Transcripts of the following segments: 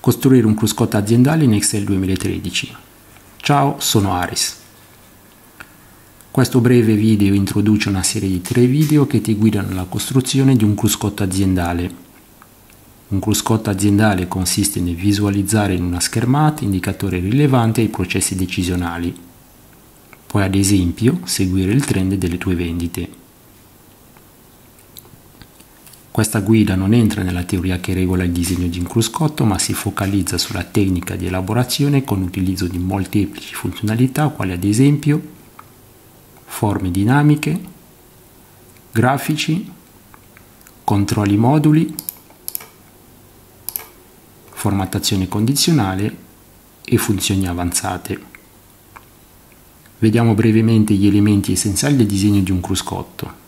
Costruire un cruscotto aziendale in Excel 2013. Ciao, sono Aris. Questo breve video introduce una serie di tre video che ti guidano alla costruzione di un cruscotto aziendale. Un cruscotto aziendale consiste nel visualizzare in una schermata indicatori rilevanti ai processi decisionali. Puoi ad esempio seguire il trend delle tue vendite. Questa guida non entra nella teoria che regola il disegno di un cruscotto, ma si focalizza sulla tecnica di elaborazione con l'utilizzo di molteplici funzionalità, quali ad esempio forme dinamiche, grafici, controlli moduli, formattazione condizionale e funzioni avanzate. Vediamo brevemente gli elementi essenziali del disegno di un cruscotto.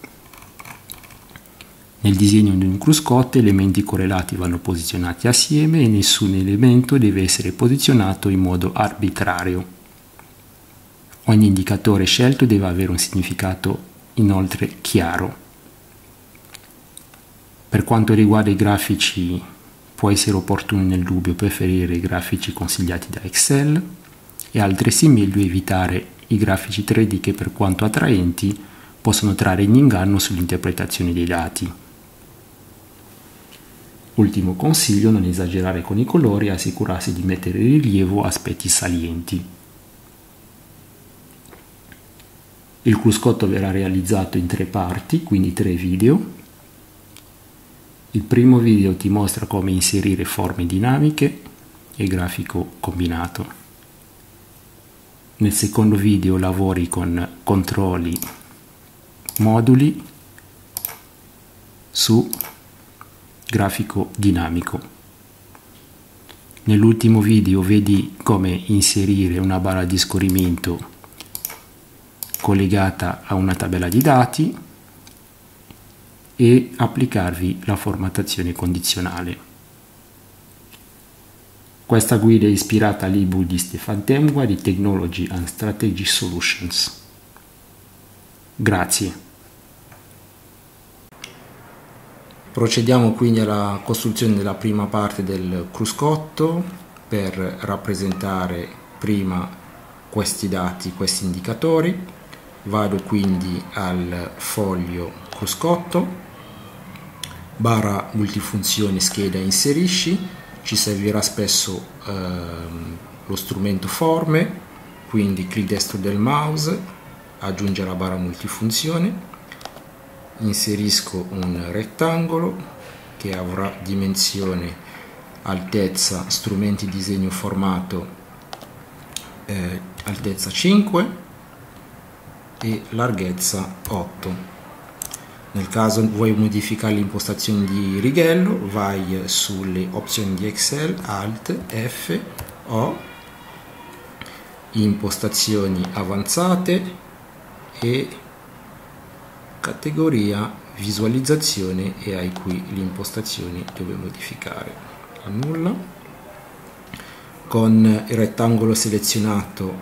Nel disegno di un cruscotto elementi correlati vanno posizionati assieme e nessun elemento deve essere posizionato in modo arbitrario. Ogni indicatore scelto deve avere un significato inoltre chiaro. Per quanto riguarda i grafici, può essere opportuno nel dubbio preferire i grafici consigliati da Excel e altresì meglio evitare i grafici 3D che per quanto attraenti possono trarre in inganno sull'interpretazione dei dati. Ultimo consiglio, non esagerare con i colori e assicurarsi di mettere in rilievo aspetti salienti. Il cruscotto verrà realizzato in tre parti, quindi tre video. Il primo video ti mostra come inserire forme dinamiche e grafico combinato. Nel secondo video lavori con controlli moduli su grafico dinamico. Nell'ultimo video vedi come inserire una barra di scorrimento collegata a una tabella di dati e applicarvi la formattazione condizionale. Questa guida è ispirata all'ebook di Stefan Temgua di Technology and Strategy Solutions. Grazie. Procediamo quindi alla costruzione della prima parte del cruscotto per rappresentare prima questi dati, questi indicatori. Vado quindi al foglio cruscotto. Barra multifunzione scheda inserisci. Ci servirà spesso ehm, lo strumento forme quindi clic destro del mouse aggiunge la barra multifunzione inserisco un rettangolo che avrà dimensione altezza strumenti disegno formato eh, altezza 5 e larghezza 8 nel caso vuoi modificare l'impostazione di righello vai sulle opzioni di Excel Alt F O impostazioni avanzate e categoria visualizzazione e hai qui le impostazioni dove modificare annulla con il rettangolo selezionato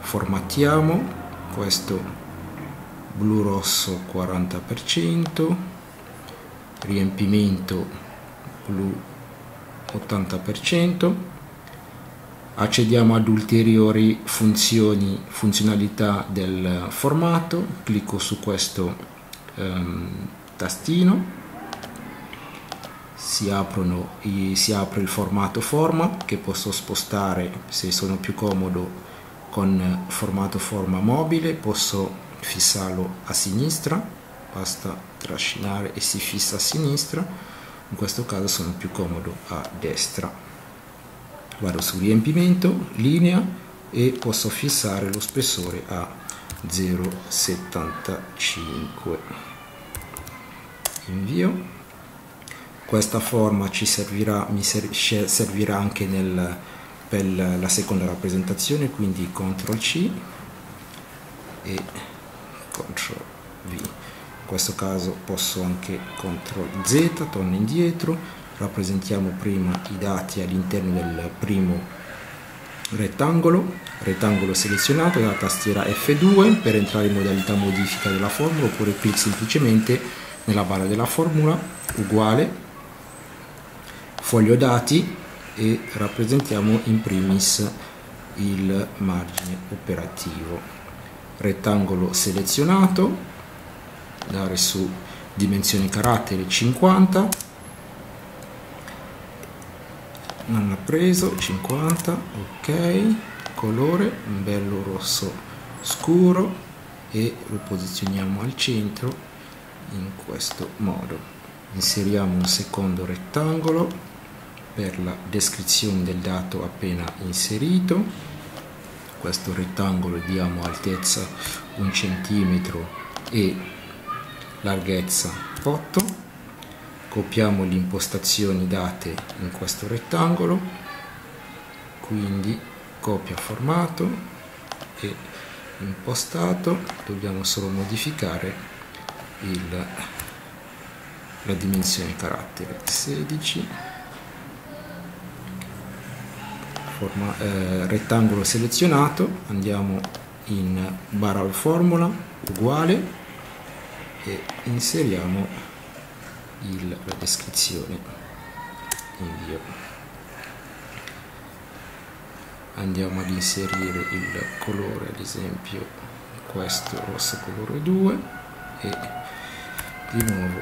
formattiamo questo blu rosso 40% riempimento blu 80% accediamo ad ulteriori funzioni funzionalità del formato. Clicco su questo um, tastino. Si, aprono, si apre il formato forma che posso spostare se sono più comodo con formato forma mobile. Posso fissarlo a sinistra. Basta trascinare e si fissa a sinistra. In questo caso sono più comodo a destra vado su riempimento linea e posso fissare lo spessore a 0,75 invio. Questa forma ci servirà mi servirà anche nel per la seconda rappresentazione quindi CTRL C e CTRL V. In questo caso posso anche CTRL Z torno indietro rappresentiamo prima i dati all'interno del primo rettangolo. Rettangolo selezionato dalla tastiera F2 per entrare in modalità modifica della formula oppure clic semplicemente nella barra della formula uguale foglio dati e rappresentiamo in primis il margine operativo. Rettangolo selezionato dare su dimensione carattere 50 non l'ha preso 50 ok. Colore un bello rosso scuro. E lo posizioniamo al centro in questo modo. Inseriamo un secondo rettangolo per la descrizione del dato appena inserito. Questo rettangolo diamo altezza un centimetro e larghezza 8 copiamo le impostazioni date in questo rettangolo quindi copia formato e impostato. Dobbiamo solo modificare il, la dimensione carattere. 16 forma, eh, rettangolo selezionato. Andiamo in barra formula uguale e inseriamo il, la descrizione. Invio. Andiamo ad inserire il colore ad esempio questo rosso colore 2 e di nuovo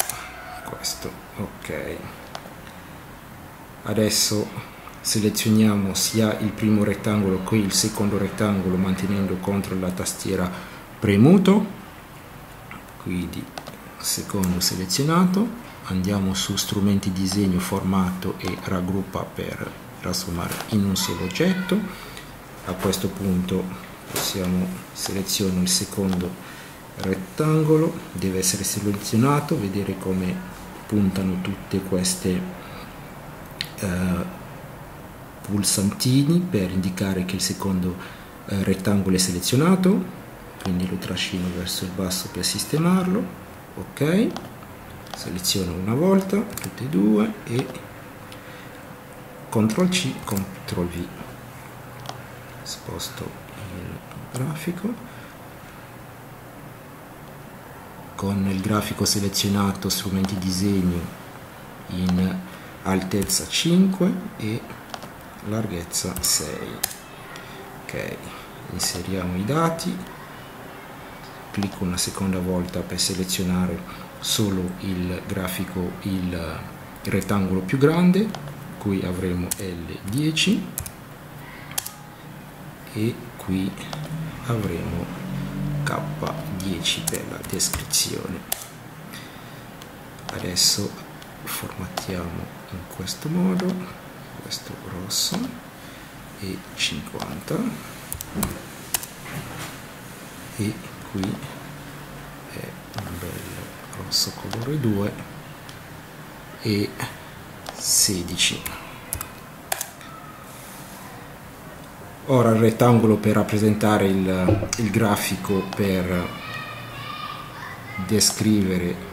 questo. Ok. Adesso selezioniamo sia il primo rettangolo che il secondo rettangolo mantenendo contro la tastiera premuto. Quindi secondo selezionato andiamo su strumenti disegno formato e raggruppa per trasformare in un solo oggetto. A questo punto possiamo selezionare il secondo rettangolo. Deve essere selezionato vedere come puntano tutte queste eh, pulsantini per indicare che il secondo eh, rettangolo è selezionato. Quindi lo trascino verso il basso per sistemarlo. Ok seleziono una volta tutte e due e CTRL C, CTRL V. Sposto il grafico. Con il grafico selezionato strumenti disegno in altezza 5 e larghezza 6 ok inseriamo i dati. Clicco una seconda volta per selezionare solo il grafico il rettangolo più grande qui avremo L10 e qui avremo K10 per la descrizione. Adesso formattiamo in questo modo questo rosso e 50 e qui è un bel rosso colore 2 e 16 ora il rettangolo per rappresentare il, il grafico per descrivere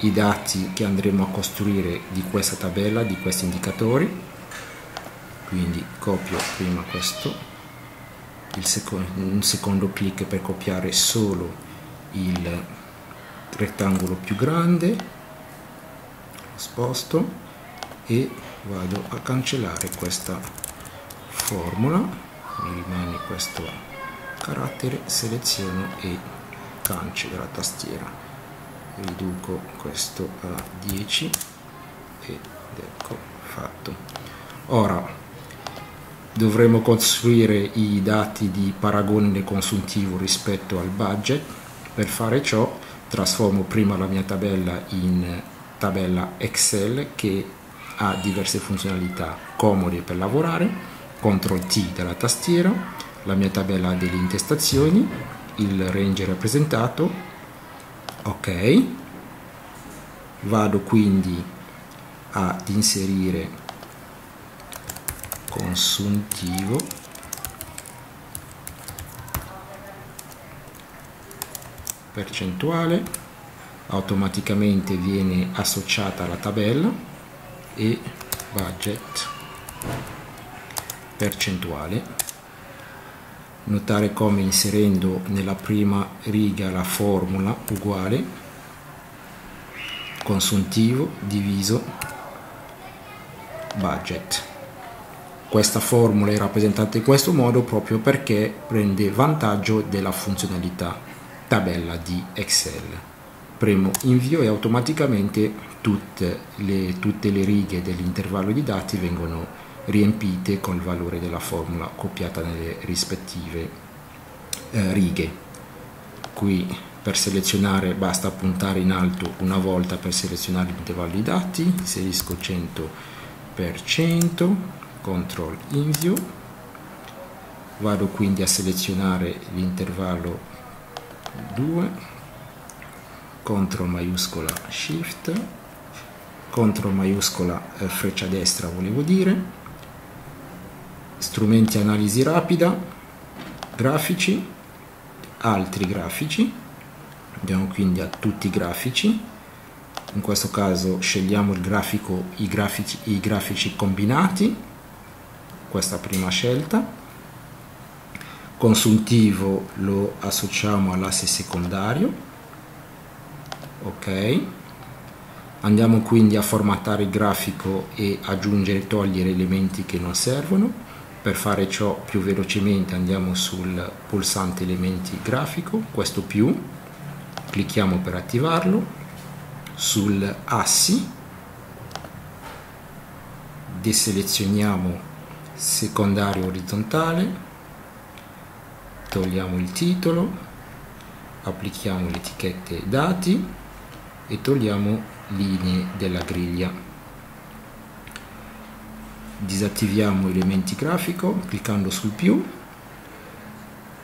i dati che andremo a costruire di questa tabella di questi indicatori. Quindi copio prima questo secondo, un secondo clic per copiare solo il rettangolo più grande lo sposto e vado a cancellare questa formula. Mi rimane questo carattere seleziono e cancello la tastiera. Riduco questo a 10 ed ecco fatto. Ora dovremo costruire i dati di paragone consuntivo rispetto al budget. Per fare ciò trasformo prima la mia tabella in tabella Excel che ha diverse funzionalità comode per lavorare, CTRL T della tastiera, la mia tabella delle intestazioni, il range rappresentato, ok, vado quindi ad inserire consuntivo percentuale automaticamente viene associata alla tabella e budget percentuale notare come inserendo nella prima riga la formula uguale consuntivo diviso budget. Questa formula è rappresentata in questo modo proprio perché prende vantaggio della funzionalità tabella di Excel. Premo invio e automaticamente tutte le, tutte le righe dell'intervallo di dati vengono riempite con il valore della formula copiata nelle rispettive eh, righe. Qui per selezionare basta puntare in alto una volta per selezionare l'intervallo di dati, inserisco 100%, CTRL inview, vado quindi a selezionare l'intervallo 2, CTRL maiuscola SHIFT, CTRL maiuscola eh, freccia destra volevo dire, strumenti analisi rapida, grafici, altri grafici, andiamo quindi a tutti i grafici, in questo caso scegliamo il grafico, i grafici, i grafici combinati, questa prima scelta, consuntivo lo associamo all'asse secondario, ok, andiamo quindi a formattare il grafico e aggiungere e togliere elementi che non servono, per fare ciò più velocemente andiamo sul pulsante elementi grafico, questo più, clicchiamo per attivarlo, sul assi, deselezioniamo secondario orizzontale, togliamo il titolo, applichiamo le etichette dati e togliamo linee della griglia. Disattiviamo elementi grafico cliccando sul più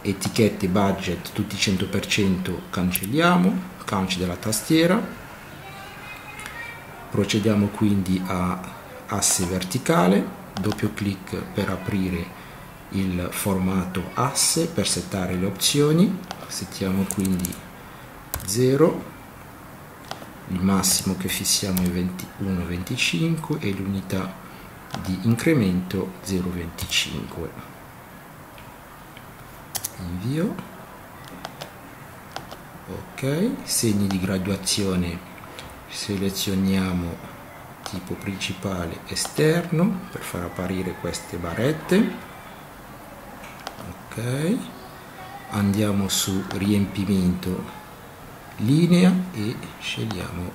etichette budget tutti 100% cancelliamo canci della tastiera. Procediamo quindi a asse verticale doppio clic per aprire il formato asse per settare le opzioni. Settiamo quindi 0 il massimo che fissiamo è 21,25 e l'unità di incremento 0,25 invio. Ok segni di graduazione selezioniamo tipo principale esterno per far apparire queste barrette ok. Andiamo su riempimento linea e scegliamo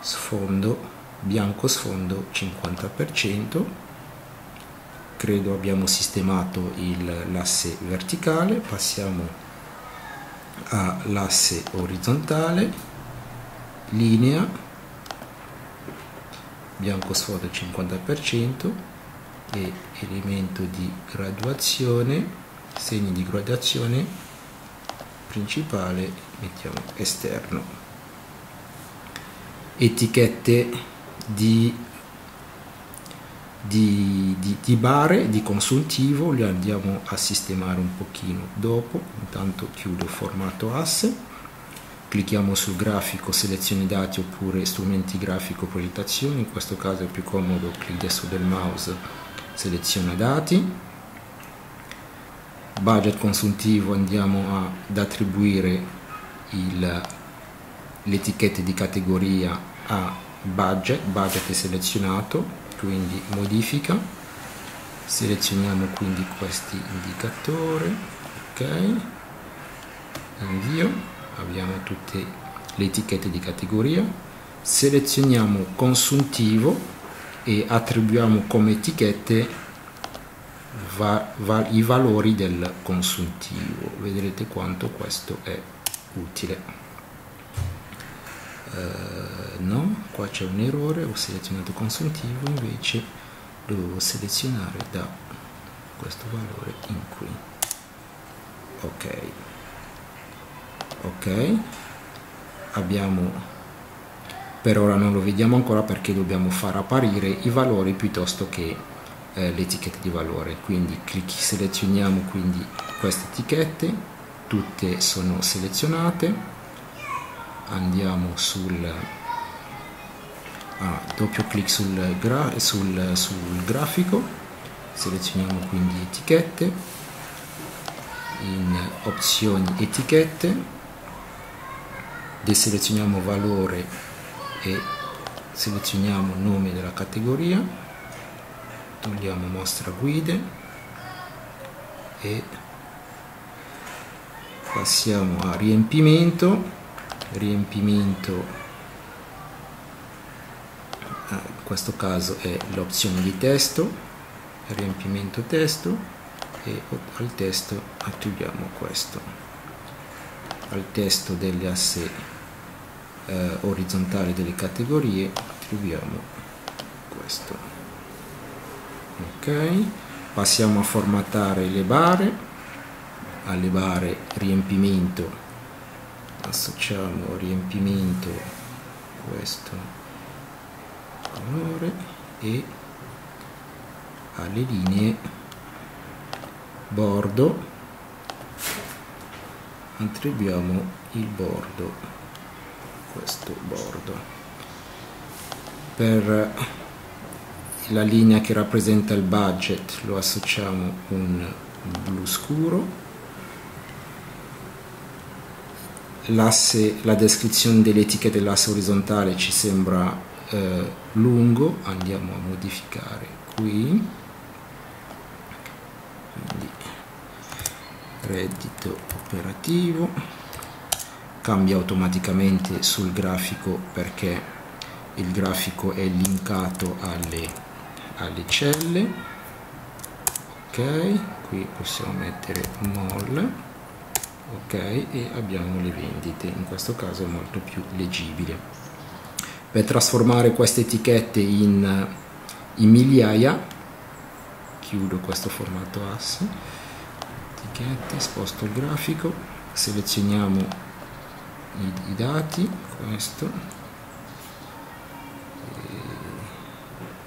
sfondo bianco sfondo 50% credo abbiamo sistemato l'asse verticale passiamo all'asse orizzontale linea bianco sfondo 50% e elemento di graduazione segni di graduazione principale mettiamo esterno. Etichette di, di, di, di bare di consuntivo li andiamo a sistemare un pochino dopo. Intanto chiudo formato asse clicchiamo sul grafico selezioni dati oppure strumenti grafico proiettazione in questo caso è più comodo clic destro del mouse seleziona dati budget consuntivo andiamo ad attribuire le etichette di categoria a budget, budget è selezionato, quindi modifica, selezioniamo quindi questi indicatori, ok, invio, abbiamo tutte le etichette di categoria, selezioniamo consuntivo e attribuiamo come etichette va, va, i valori del consuntivo, vedrete quanto questo è utile. Uh, no, qua c'è un errore, ho selezionato consuntivo, invece dovevo selezionare da questo valore in qui. Ok, ok, abbiamo, per ora non lo vediamo ancora perché dobbiamo far apparire i valori piuttosto che eh, le di valore, quindi clicchi, selezioniamo quindi queste etichette, tutte sono selezionate, andiamo sul ah, doppio clic sul, gra sul, sul grafico. Selezioniamo quindi etichette. In opzioni etichette deselezioniamo valore e selezioniamo nome della categoria togliamo mostra guide. E passiamo a riempimento. Riempimento in questo caso è l'opzione di testo. Riempimento testo. E al testo attiviamo questo. Al testo delle asse eh, orizzontali delle categorie attribuiamo questo ok. Passiamo a formattare le bare. Alle bare riempimento. Associamo riempimento questo colore e alle linee bordo attribuiamo il bordo questo bordo. Per la linea che rappresenta il budget lo associamo un blu scuro. L'asse, la descrizione delle etichette dell'asse orizzontale ci sembra eh, lungo, andiamo a modificare qui, quindi reddito operativo, cambia automaticamente sul grafico perché il grafico è linkato alle, alle celle, ok, qui possiamo mettere mol. Ok e abbiamo le vendite in questo caso è molto più leggibile. Per trasformare queste etichette in, in migliaia chiudo questo formato asse etichette sposto il grafico. Selezioniamo i, i dati questo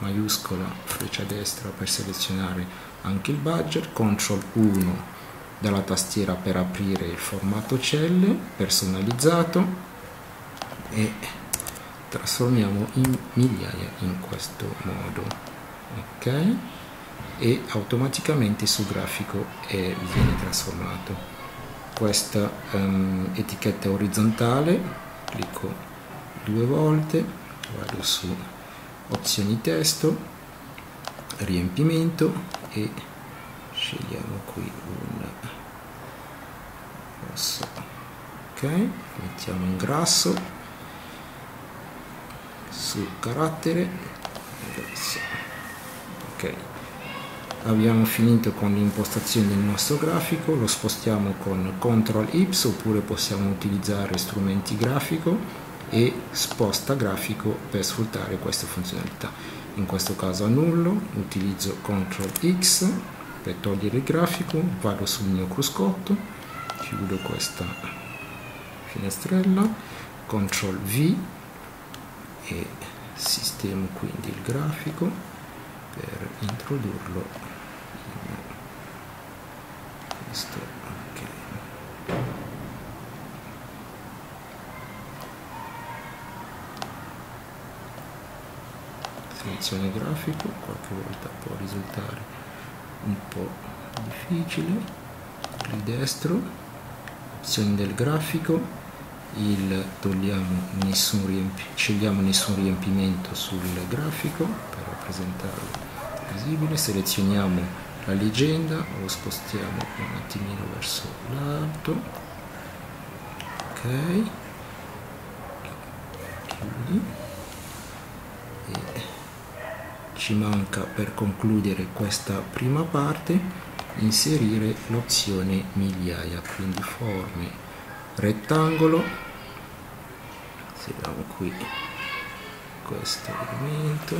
maiuscola freccia destra per selezionare anche il budget CTRL 1 dalla tastiera per aprire il formato celle personalizzato e trasformiamo in migliaia in questo modo ok? E automaticamente sul grafico è, viene trasformato. Questa um, etichetta orizzontale clicco due volte vado su opzioni testo riempimento e scegliamo qui un rosso ok mettiamo in grasso. Su carattere grasso ok. Abbiamo finito con l'impostazione del nostro grafico lo spostiamo con CTRL Y oppure possiamo utilizzare strumenti grafico e sposta grafico per sfruttare queste funzionalità. In questo caso annullo utilizzo CTRL X per togliere il grafico vado sul mio cruscotto chiudo questa finestrella CTRL V e sistemo quindi il grafico per introdurlo in questo selezione grafico qualche volta può risultare un po' difficile. Clic destro opzioni del grafico il togliamo nessun riempi, scegliamo nessun riempimento sul grafico per rappresentarlo visibile selezioniamo la leggenda lo spostiamo un attimino verso l'alto. Ok. Chiudi e ci manca per concludere questa prima parte inserire l'opzione migliaia quindi forme. Rettangolo. Inseriamo qui questo elemento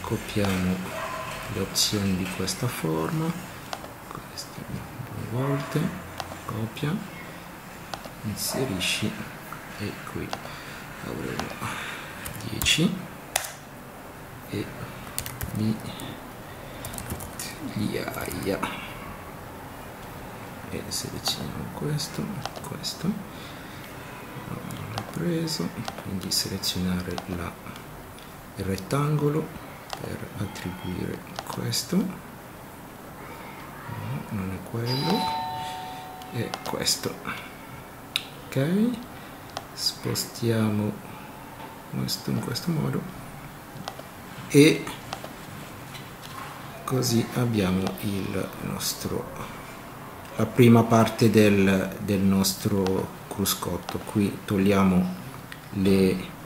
copiamo le opzioni di questa forma. Queste due volte copia inserisci e qui avremo 10 e migliaia e selezioniamo questo questo. Non l'ho preso. Quindi selezionare la, il rettangolo per attribuire questo. No, non è quello. È questo. Ok? Spostiamo questo in questo modo e così abbiamo il nostro la prima parte del, del nostro cruscotto. Qui togliamo le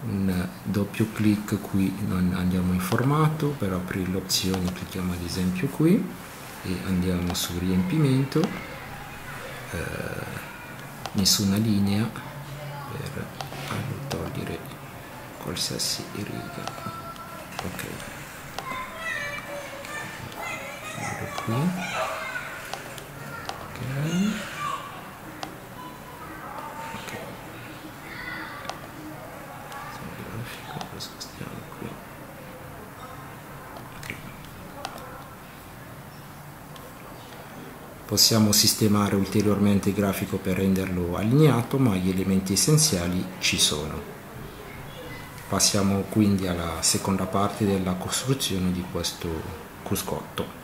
un doppio clic qui andiamo in formato per aprire le opzioni clicchiamo ad esempio qui e andiamo su riempimento. Eh, nessuna linea per togliere qualsiasi riga ok. Qui. Ok. Possiamo sistemare ulteriormente il grafico per renderlo allineato, ma gli elementi essenziali ci sono. Passiamo quindi alla seconda parte della costruzione di questo cruscotto.